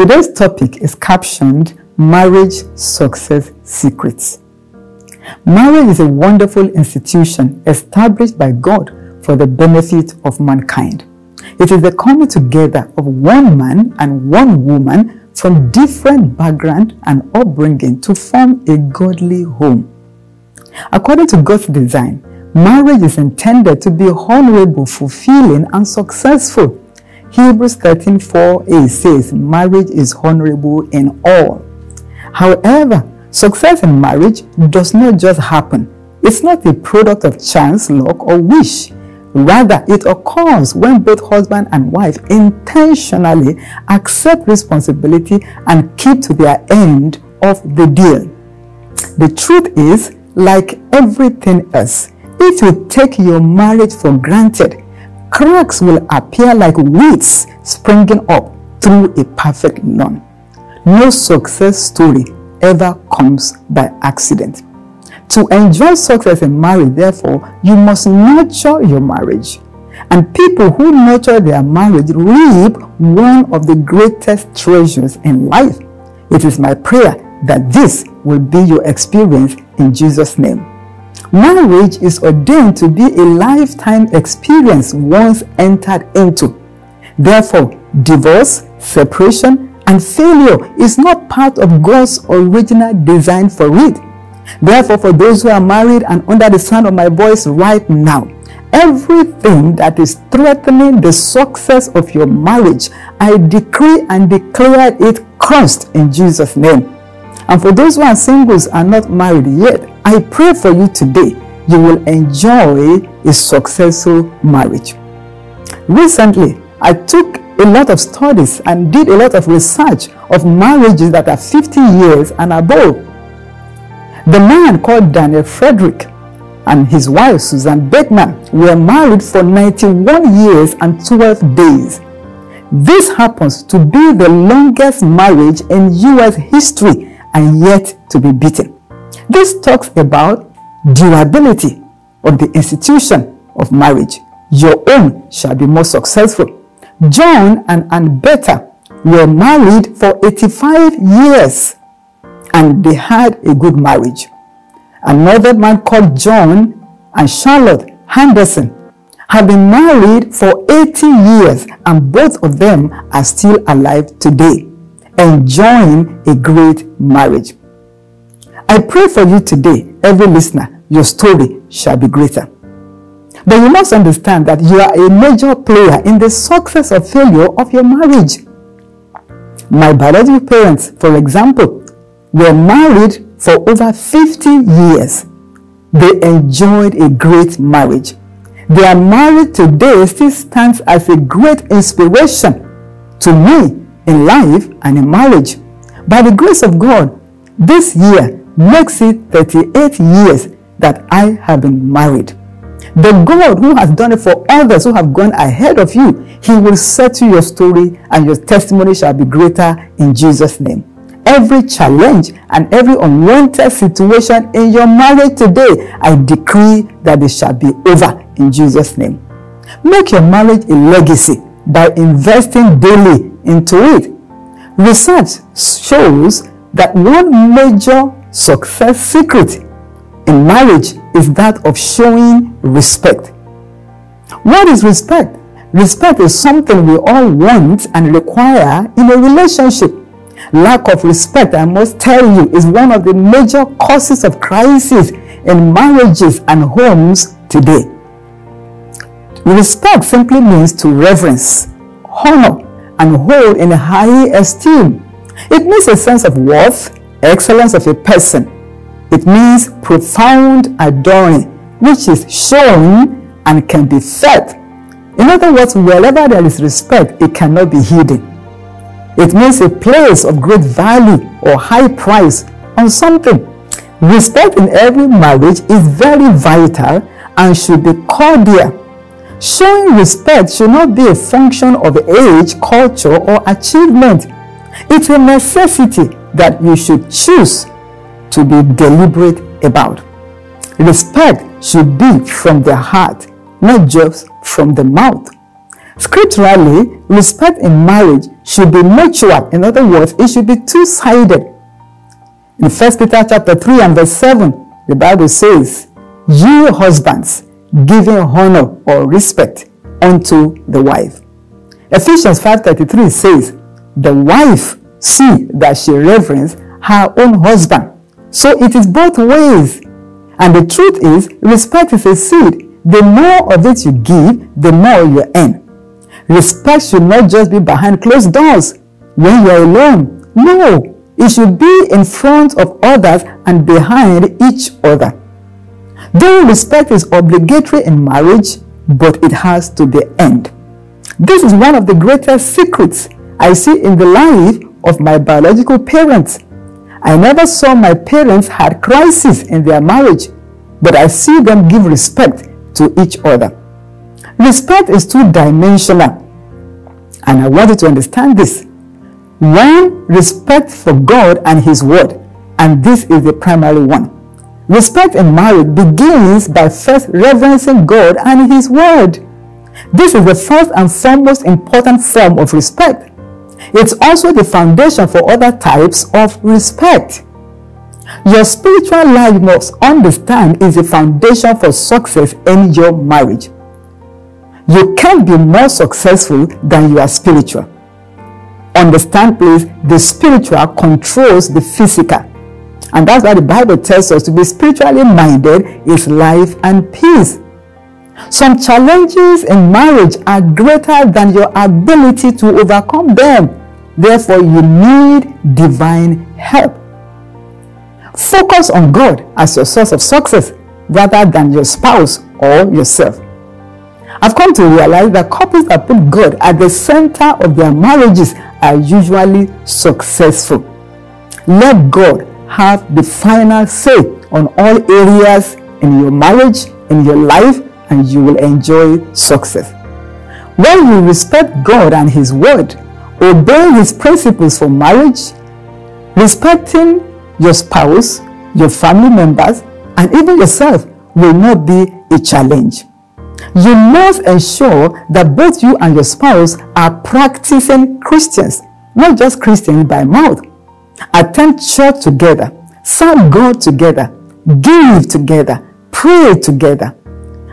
Today's topic is captioned Marriage Success Secrets. Marriage is a wonderful institution established by God for the benefit of mankind. It is the coming together of one man and one woman from different background and upbringing to form a godly home. According to God's design, marriage is intended to be honorable, fulfilling, and successful. Hebrews 13:4a says, Marriage is honorable in all. However, success in marriage does not just happen. It's not a product of chance, luck, or wish. Rather, it occurs when both husband and wife intentionally accept responsibility and keep to their end of the deal. The truth is, like everything else, if you take your marriage for granted, cracks will appear like weeds springing up through a perfect lawn. No success story ever comes by accident. To enjoy success in marriage, therefore, you must nurture your marriage. And people who nurture their marriage reap one of the greatest treasures in life. It is my prayer that this will be your experience in Jesus' name. Marriage is ordained to be a lifetime experience once entered into. Therefore, divorce, separation, and failure is not part of God's original design for it. Therefore, for those who are married and under the sound of my voice right now, everything that is threatening the success of your marriage, I decree and declare it cursed in Jesus' name. And for those who are singles and not married yet, I pray for you today, you will enjoy a successful marriage. Recently, I took a lot of studies and did a lot of research of marriages that are 50 years and above. The man called Daniel Frederick and his wife Susan Bakeman were married for 91 years and 12 days. This happens to be the longest marriage in US history and yet to be beaten. This talks about durability of the institution of marriage. Your own shall be more successful. John and Ann Betar were married for 85 years and they had a good marriage. Another man called John and Charlotte Henderson have been married for 80 years and both of them are still alive today enjoying a great marriage. I pray for you today, every listener, your story shall be greater. But you must understand that you are a major player in the success or failure of your marriage. My biological parents, for example, were married for over 50 years. They enjoyed a great marriage. Their marriage today still stands as a great inspiration to me in life and in marriage. By the grace of God, this year makes it 38 years that I have been married. The God who has done it for others who have gone ahead of you, He will settle your story and your testimony shall be greater in Jesus' name. Every challenge and every unwanted situation in your marriage today, I decree that it shall be over in Jesus' name. Make your marriage a legacy by investing daily into it. Research shows that one major success secret in marriage is that of showing respect. What is respect? Respect is something we all want and require in a relationship. Lack of respect, I must tell you, is one of the major causes of crisis in marriages and homes today. Respect simply means to reverence, honor, and hold in high esteem. It means a sense of worth, excellence of a person. It means profound adoring, which is shown and can be felt. In other words, wherever there is respect, it cannot be hidden. It means a place of great value or high price on something. Respect in every marriage is very vital and should be cordial Showing respect should not be a function of age, culture, or achievement. It's a necessity that you should choose to be deliberate about. Respect should be from the heart, not just from the mouth. Scripturally, respect in marriage should be mutual. In other words, it should be two-sided. In 1 Peter chapter 3 and verse 7, the Bible says, You husbands, giving honor or respect unto the wife. Ephesians 5.33 says, The wife see that she reverence her own husband. So it is both ways. And the truth is, respect is a seed. The more of it you give, the more you earn. Respect should not just be behind closed doors when you're alone. No, it should be in front of others and behind each other. Though respect is obligatory in marriage, but it has to the end. This is one of the greatest secrets I see in the life of my biological parents. I never saw my parents had crisis in their marriage, but I see them give respect to each other. Respect is two-dimensional. And I want you to understand this. One, respect for God and His Word. And this is the primary one. Respect in marriage begins by first reverencing God and His Word. This is the first and foremost important form of respect. It's also the foundation for other types of respect. Your spiritual life must understand is the foundation for success in your marriage. You can't be more successful than you are spiritual. Understand, please, the spiritual controls the physical. And that's why the Bible tells us to be spiritually minded is life and peace. Some challenges in marriage are greater than your ability to overcome them. Therefore, you need divine help. Focus on God as your source of success rather than your spouse or yourself. I've come to realize that couples that put God at the center of their marriages are usually successful. Let God have the final say on all areas in your marriage, in your life, and you will enjoy success. When you respect God and His Word, obey His principles for marriage, respecting your spouse, your family members, and even yourself will not be a challenge. You must ensure that both you and your spouse are practicing Christians, not just Christians by mouth. Attend church together, serve God together, give together, pray together.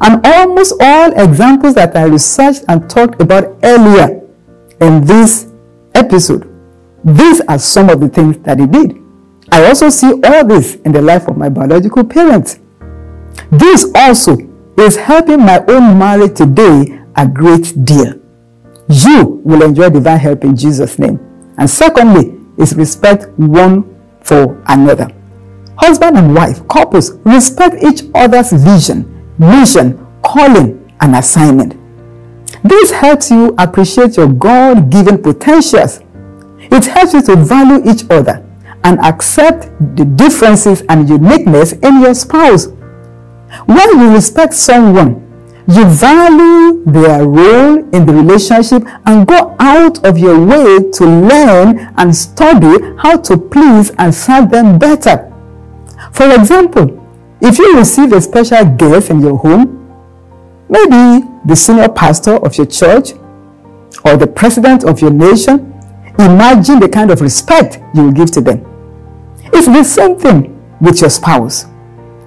And almost all examples that I researched and talked about earlier in this episode, these are some of the things that he did. I also see all this in the life of my biological parents. This also is helping my own marriage today a great deal. You will enjoy divine help in Jesus' name. And secondly, is respect one for another. Husband and wife, couples, respect each other's vision, mission, calling, and assignment. This helps you appreciate your God given potentials. It helps you to value each other and accept the differences and uniqueness in your spouse when you respect someone, you value their role in the relationship and go out of your way to learn and study how to please and serve them better. For example, if you receive a special guest in your home, maybe the senior pastor of your church or the president of your nation, imagine the kind of respect you will give to them. It's the same thing with your spouse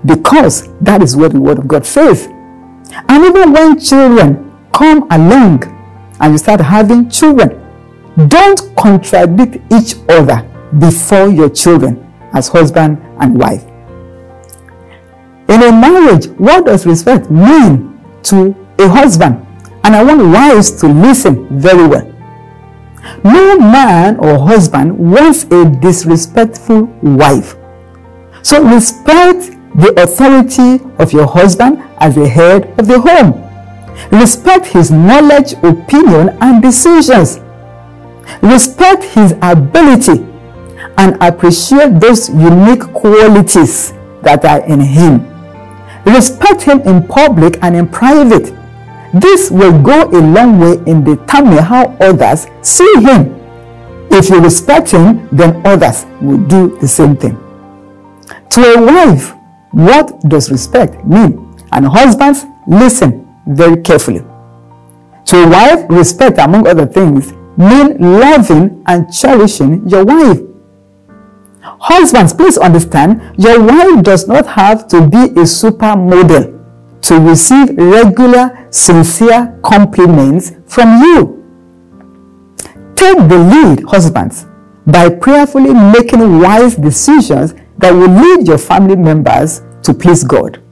because that is what the Word of God says. And even when children come along and you start having children, don't contradict each other before your children as husband and wife. In a marriage, what does respect mean to a husband? And I want wives to listen very well. No man or husband wants a disrespectful wife. So respect the authority of your husband as the head of the home. Respect his knowledge, opinion, and decisions. Respect his ability and appreciate those unique qualities that are in him. Respect him in public and in private. This will go a long way in determining how others see him. If you respect him, then others will do the same thing. To a wife, what does respect mean? And husbands, listen very carefully. To wife, respect, among other things, mean loving and cherishing your wife. Husbands, please understand, your wife does not have to be a supermodel to receive regular, sincere compliments from you. Take the lead, husbands, by prayerfully making wise decisions that will lead your family members to please God.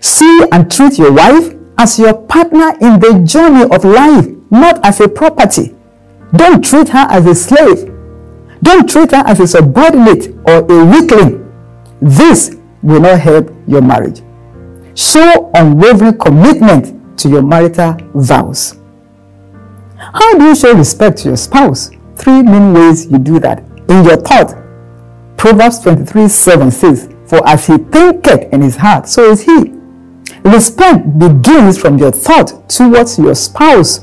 See and treat your wife as your partner in the journey of life, not as a property. Don't treat her as a slave. Don't treat her as a subordinate or a weakling. This will not help your marriage. Show unwavering commitment to your marital vows. How do you show respect to your spouse? Three main ways you do that. In your thought, Proverbs 23 7 says, For as he thinketh in his heart, so is he. Respect begins from your thought towards your spouse.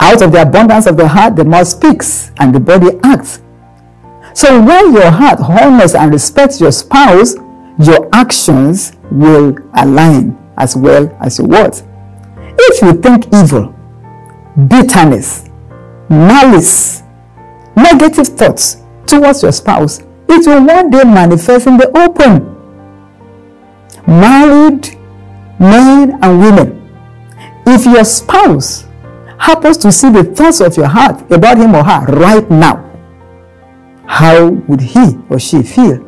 Out of the abundance of the heart, the mouth speaks and the body acts. So when your heart honors and respects your spouse, your actions will align as well as your words. If you think evil, bitterness, malice, negative thoughts towards your spouse, it will one day manifest in the open. Married men and women, if your spouse happens to see the thoughts of your heart about him or her right now, how would he or she feel?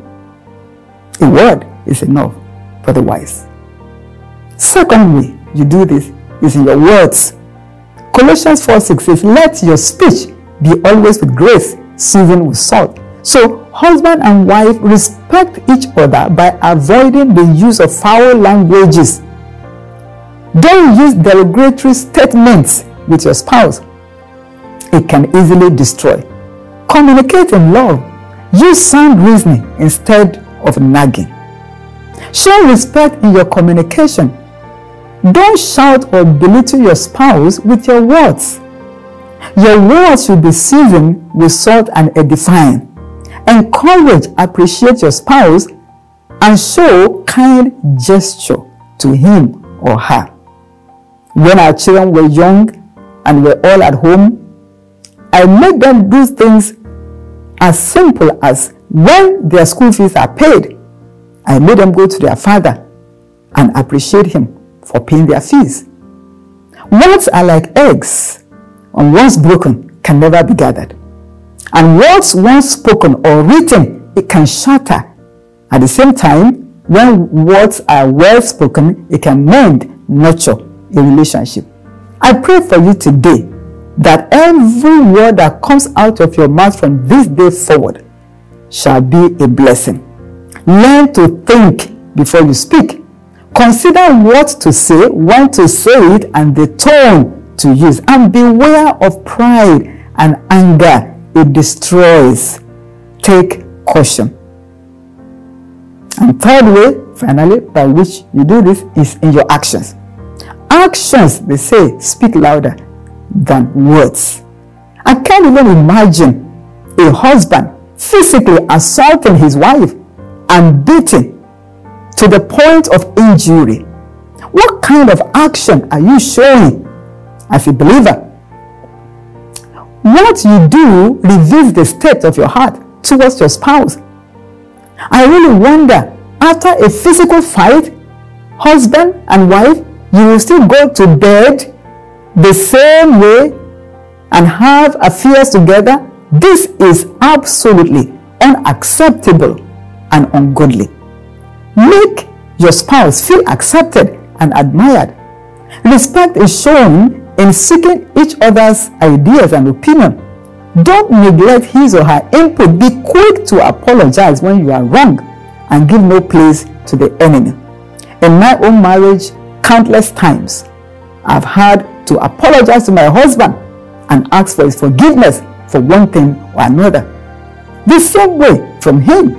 A word is enough for the wise. Second way you do this is in your words. Colossians 4 6 says, Let your speech be always with grace, seasoned with salt. So, husband and wife respect each other by avoiding the use of foul languages. Don't use derogatory statements with your spouse. It can easily destroy. Communicate in love. Use sound reasoning instead of nagging. Show respect in your communication don't shout or belittle your spouse with your words. Your words should be seasoned with salt and edifying. Encourage, appreciate your spouse, and show kind gesture to him or her. When our children were young and were all at home, I made them do things as simple as when their school fees are paid, I made them go to their father and appreciate him for paying their fees. Words are like eggs, and once broken can never be gathered. And words once spoken or written, it can shatter. At the same time, when words are well spoken, it can mend, nurture a relationship. I pray for you today that every word that comes out of your mouth from this day forward shall be a blessing. Learn to think before you speak Consider what to say, when to say it, and the tone to use. And beware of pride and anger. It destroys. Take caution. And third way, finally, by which you do this is in your actions. Actions, they say, speak louder than words. I can't even imagine a husband physically assaulting his wife and beating to the point of injury. What kind of action are you showing as a believer? What you do reveals the state of your heart towards your spouse. I really wonder, after a physical fight, husband and wife, you will still go to bed the same way and have affairs together? This is absolutely unacceptable and ungodly. Make your spouse feel accepted and admired. Respect is shown in seeking each other's ideas and opinion. Don't neglect his or her input. Be quick to apologize when you are wrong and give no place to the enemy. In my own marriage, countless times, I've had to apologize to my husband and ask for his forgiveness for one thing or another. The same way from him.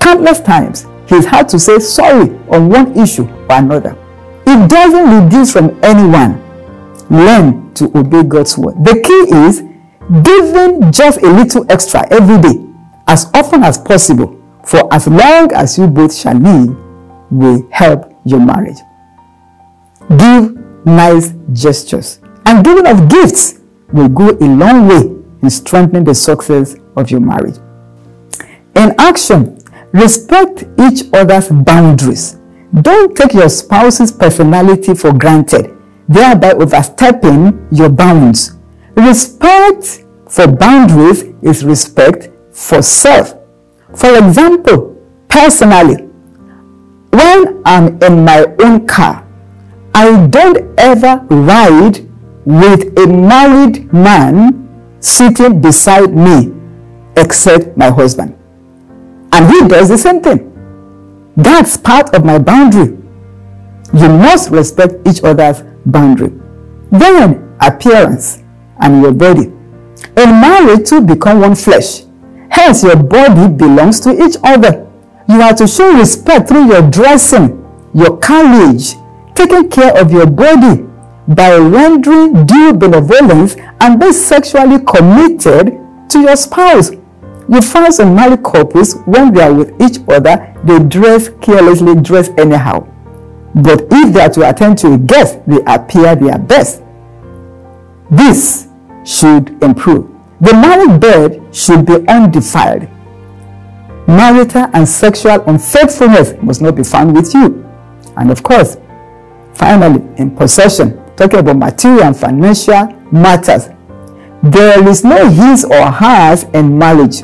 Countless times, he's had to say sorry on one issue or another. It doesn't reduce from anyone. Learn to obey God's word. The key is giving just a little extra every day, as often as possible, for as long as you both shall live, will help your marriage. Give nice gestures. And giving of gifts will go a long way in strengthening the success of your marriage. In action, respect each other's boundaries. Don't take your spouse's personality for granted, thereby overstepping your bounds. Respect for boundaries is respect for self. For example, personally, when I'm in my own car, I don't ever ride with a married man sitting beside me except my husband. And he does the same thing. That's part of my boundary. You must respect each other's boundary. Then, appearance and your body. In marriage, two become one flesh. Hence, your body belongs to each other. You are to show respect through your dressing, your carriage, taking care of your body by rendering due benevolence and be sexually committed to your spouse. You find some married couples, when they are with each other, they dress carelessly, dress anyhow. But if they are to attend to a guest, they appear their best. This should improve. The married bed should be undefiled. Marital and sexual unfaithfulness must not be found with you. And of course, finally, in possession, talking about material and financial matters, there is no his or hers in marriage.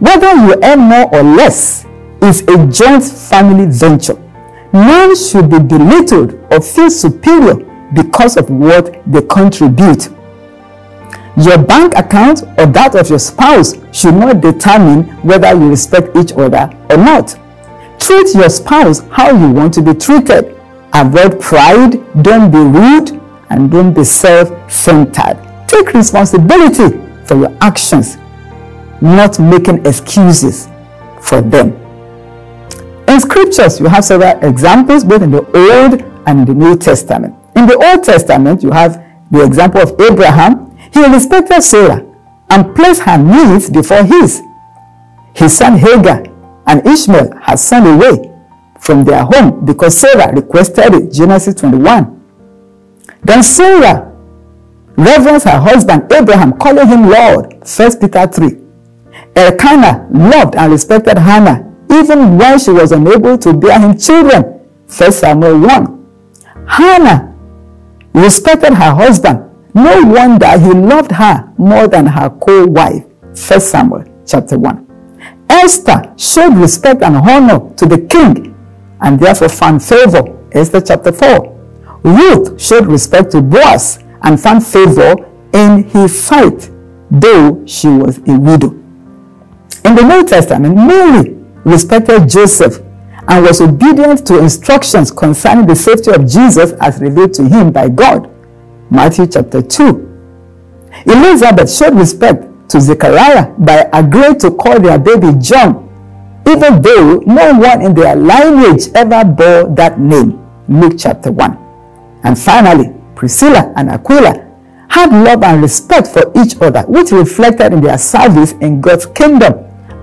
Whether you earn more or less is a joint family venture. None should be belittled or feel superior because of what they contribute. Your bank account or that of your spouse should not determine whether you respect each other or not. Treat your spouse how you want to be treated. Avoid pride, don't be rude, and don't be self-centered. Take responsibility for your actions, not making excuses for them. In scriptures, you have several examples both in the Old and in the New Testament. In the Old Testament, you have the example of Abraham. He respected Sarah and placed her needs before his. His son Hagar and Ishmael had sent away from their home because Sarah requested it, Genesis 21. Then Sarah reverence her husband Abraham, calling him Lord. 1 Peter 3. Elkanah loved and respected Hannah, even when she was unable to bear him children. 1 Samuel 1. Hannah respected her husband. No wonder he loved her more than her co-wife. 1 Samuel chapter 1. Esther showed respect and honor to the king and therefore found favor. Esther chapter 4. Ruth showed respect to Boaz and found favor in his sight, though she was a widow. In the New Testament, Mary respected Joseph and was obedient to instructions concerning the safety of Jesus as revealed to him by God. Matthew chapter 2. Elizabeth showed respect to Zechariah by agreeing to call their baby John, even though no one in their lineage ever bore that name. Luke chapter 1. And finally, Priscilla and Aquila had love and respect for each other, which reflected in their service in God's kingdom.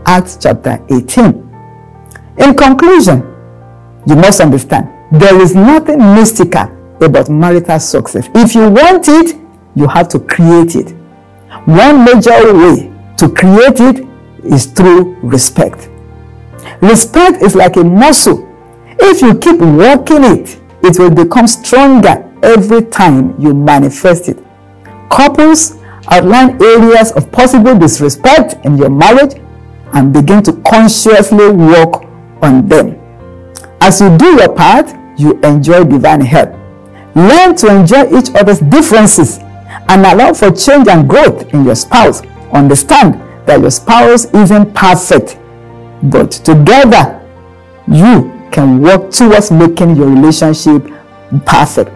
Acts chapter 18. In conclusion, you must understand there is nothing mystical about marital success. If you want it, you have to create it. One major way to create it is through respect. Respect is like a muscle. If you keep working it, it will become stronger every time you manifest it. Couples outline areas of possible disrespect in your marriage and begin to consciously work on them. As you do your part, you enjoy divine help. Learn to enjoy each other's differences and allow for change and growth in your spouse. Understand that your spouse isn't perfect, but together you can work towards making your relationship perfect.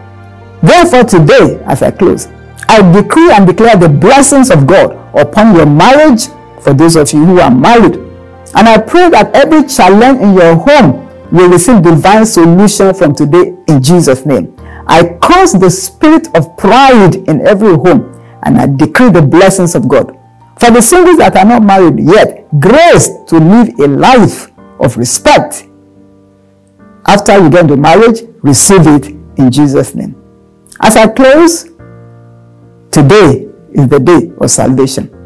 Therefore, today, as I close, I decree and declare the blessings of God upon your marriage for those of you who are married. And I pray that every challenge in your home will receive divine solution from today in Jesus' name. I cause the spirit of pride in every home and I decree the blessings of God. For the singles that are not married yet, grace to live a life of respect. After you get into marriage, receive it in Jesus' name. As I close, today is the day of salvation.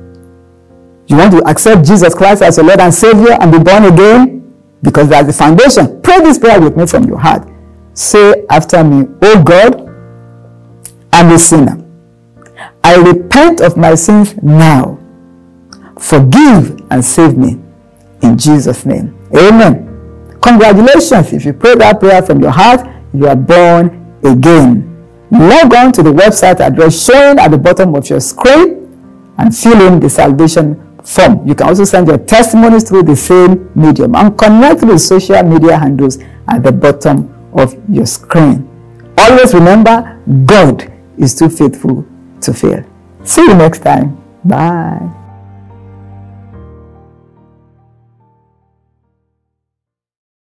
You want to accept Jesus Christ as your Lord and Savior and be born again? Because that's the foundation. Pray this prayer with me from your heart. Say after me, Oh God, I'm a sinner. I repent of my sins now. Forgive and save me. In Jesus' name. Amen. Congratulations. If you pray that prayer from your heart, you are born again. Log on to the website address shown at the bottom of your screen and fill in the salvation form. You can also send your testimonies through the same medium and connect with social media handles at the bottom of your screen. Always remember, God is too faithful to fail. See you next time. Bye.